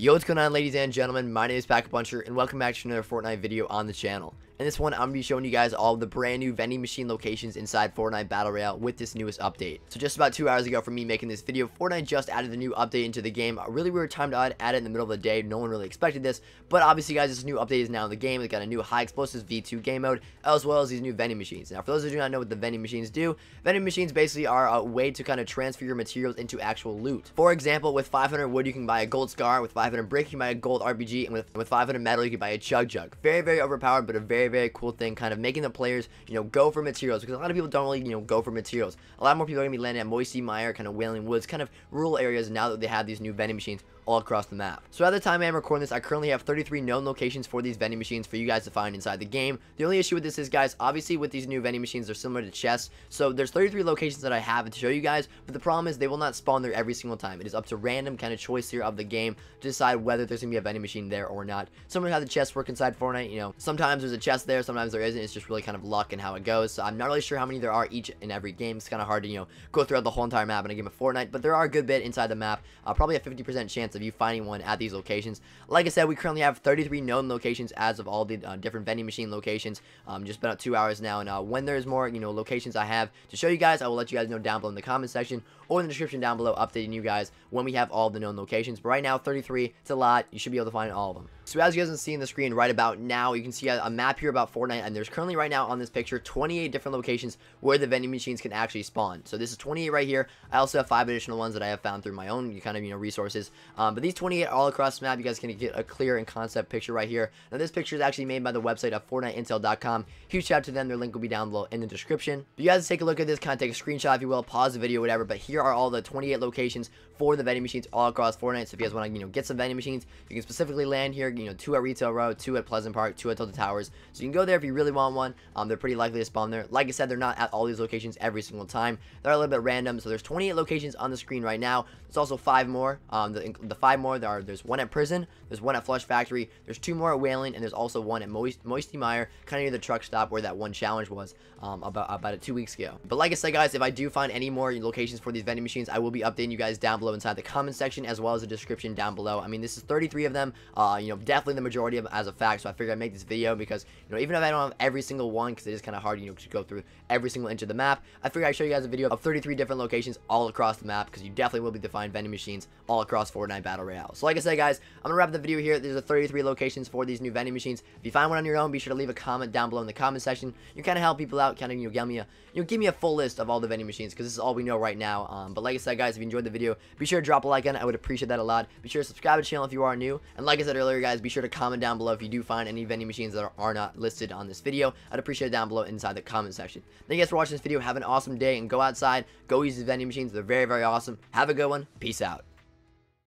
Yo, what's going on ladies and gentlemen, my name is Pack Puncher, and welcome back to another Fortnite video on the channel. In this one, I'm going to be showing you guys all the brand new vending machine locations inside Fortnite Battle Royale with this newest update. So just about two hours ago from me making this video, Fortnite just added the new update into the game. A really weird time to add it in the middle of the day. No one really expected this, but obviously guys, this new update is now in the game. It's got a new high explosives V2 game mode, as well as these new vending machines. Now for those who do not know what the vending machines do, vending machines basically are a way to kind of transfer your materials into actual loot. For example, with 500 wood you can buy a gold scar, with 500 brick you can buy a gold RPG, and with, with 500 metal you can buy a chug jug. Very, very overpowered, but a very, very cool thing kind of making the players, you know, go for materials because a lot of people don't really, you know, go for materials. A lot more people are going to be landing at Moisty Mire, kind of Wailing Woods, kind of rural areas now that they have these new vending machines all across the map. So at the time I am recording this, I currently have 33 known locations for these vending machines for you guys to find inside the game. The only issue with this is, guys, obviously with these new vending machines, they're similar to chests. So there's 33 locations that I have to show you guys, but the problem is they will not spawn there every single time. It is up to random kind of choice here of the game to decide whether there's going to be a vending machine there or not. Similar to how the chests work inside Fortnite, you know, sometimes there's a chest there, sometimes there isn't. It's just really kind of luck and how it goes. So I'm not really sure how many there are each and every game. It's kind of hard to, you know, go throughout the whole entire map in a game of Fortnite, but there are a good bit inside the map. Uh, probably a 50% chance of you finding one at these locations. Like I said, we currently have 33 known locations as of all the uh, different vending machine locations. Um, just about two hours now, and uh, when there's more, you know, locations I have to show you guys, I will let you guys know down below in the comment section or in the description down below, updating you guys when we have all the known locations. But right now, 33, it's a lot. You should be able to find all of them. So as you guys can see in the screen right about now, you can see a, a, map here about Fortnite, and there's currently right now on this picture 28 different locations where the vending machines can actually spawn. So this is 28 right here. I also have five additional ones that I have found through my own kind of you know resources. Um, but these 28 all across the map, you guys can get a clear and concept picture right here. Now this picture is actually made by the website of FortniteIntel.com. Huge shout out to them. Their link will be down below in the description. But you guys take a look at this, kind of take a screenshot if you will, pause the video, whatever. But here are all the 28 locations for the vending machines all across Fortnite. So if you guys want to you know get some vending machines, you can specifically land here. You know two at Retail Row, two at Pleasant Park, two at Tilted Towers. So you can go there if you really want one. Um, they're pretty likely to spawn there. Like I said, they're not at all these locations every single time. They're a little bit random. So there's 28 locations on the screen right now. There's also five more. Um, the, the five more, there are, there's one at Prison, there's one at Flush Factory, there's two more at Wailing, and there's also one at Moist, Moisty Mire, kind of near the truck stop where that one challenge was um, about, about two weeks ago. But like I said, guys, if I do find any more locations for these vending machines, I will be updating you guys down below inside the comment section as well as the description down below. I mean, this is 33 of them, uh, you know, definitely the majority of them as a fact, so I figured I'd make this video because, you know, even if I don't have every single one, because it is kind of hard, you know, to go through every single inch of the map, I figured I'd show you guys a video of 33 different locations all across the map because you definitely will be defined vending machines all across Fortnite Battle Royale. So like I said, guys, I'm going to wrap the video here. There's a 33 locations for these new vending machines. If you find one on your own, be sure to leave a comment down below in the comment section. You kind of help people out, kind of, you know, give me a, you know, give me a full list of all the vending machines because this is all we know right now. Um, but like I said, guys, if you enjoyed the video, be sure to drop a like on it. I would appreciate that a lot. Be sure to subscribe to the channel if you are new. And like I said earlier, guys, be sure to comment down below if you do find any vending machines that are, are not listed on this video. I'd appreciate it down below inside the comment section. Thank you guys for watching this video. Have an awesome day and go outside. Go use the vending machines. They're very, very awesome. Have a good one. Peace out.